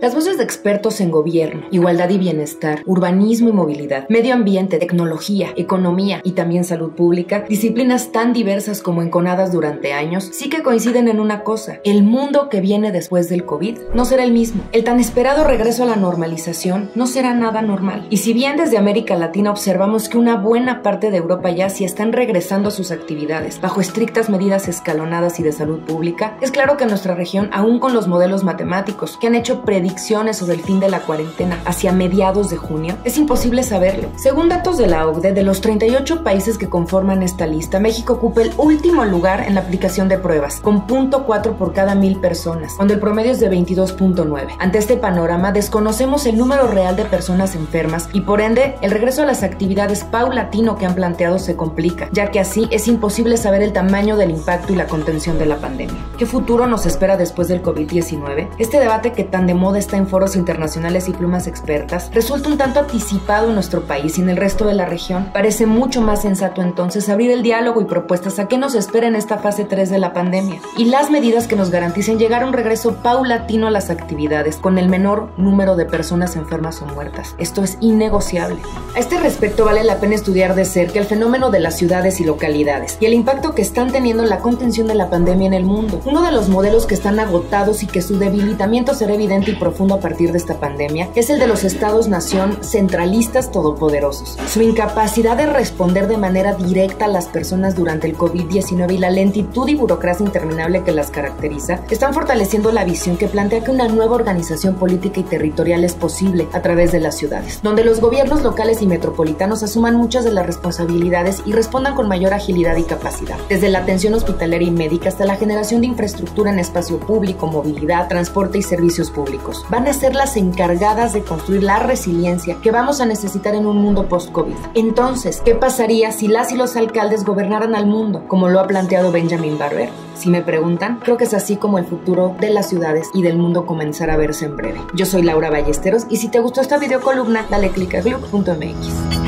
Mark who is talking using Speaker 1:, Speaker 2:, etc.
Speaker 1: Las voces de expertos en gobierno, igualdad y bienestar, urbanismo y movilidad, medio ambiente, tecnología, economía y también salud pública, disciplinas tan diversas como enconadas durante años, sí que coinciden en una cosa, el mundo que viene después del COVID no será el mismo. El tan esperado regreso a la normalización no será nada normal. Y si bien desde América Latina observamos que una buena parte de Europa ya sí están regresando a sus actividades bajo estrictas medidas escalonadas y de salud pública, es claro que nuestra región, aún con los modelos matemáticos que han hecho predicciones predicciones o el fin de la cuarentena hacia mediados de junio, es imposible saberlo. Según datos de la OCDE, de los 38 países que conforman esta lista, México ocupa el último lugar en la aplicación de pruebas, con 0.4 por cada mil personas, cuando el promedio es de 22.9. Ante este panorama, desconocemos el número real de personas enfermas y por ende, el regreso a las actividades paulatino que han planteado se complica, ya que así es imposible saber el tamaño del impacto y la contención de la pandemia. ¿Qué futuro nos espera después del COVID-19? Este debate que tan de moda está en foros internacionales y plumas expertas, resulta un tanto anticipado en nuestro país y en el resto de la región. Parece mucho más sensato entonces abrir el diálogo y propuestas a qué nos espera en esta fase 3 de la pandemia y las medidas que nos garanticen llegar a un regreso paulatino a las actividades con el menor número de personas enfermas o muertas. Esto es innegociable. A este respecto vale la pena estudiar de cerca el fenómeno de las ciudades y localidades y el impacto que están teniendo en la contención de la pandemia en el mundo. Uno de los modelos que están agotados y que su debilitamiento será evidente y profundo a partir de esta pandemia es el de los estados-nación centralistas todopoderosos. Su incapacidad de responder de manera directa a las personas durante el COVID-19 y la lentitud y burocracia interminable que las caracteriza están fortaleciendo la visión que plantea que una nueva organización política y territorial es posible a través de las ciudades, donde los gobiernos locales y metropolitanos asuman muchas de las responsabilidades y respondan con mayor agilidad y capacidad, desde la atención hospitalaria y médica hasta la generación de infraestructura en espacio público, movilidad, transporte y servicios públicos. Van a ser las encargadas de construir la resiliencia que vamos a necesitar en un mundo post-COVID. Entonces, ¿qué pasaría si las y los alcaldes gobernaran al mundo, como lo ha planteado Benjamin Barber? Si me preguntan, creo que es así como el futuro de las ciudades y del mundo comenzará a verse en breve. Yo soy Laura Ballesteros y si te gustó esta videocolumna, dale click a glue.mx.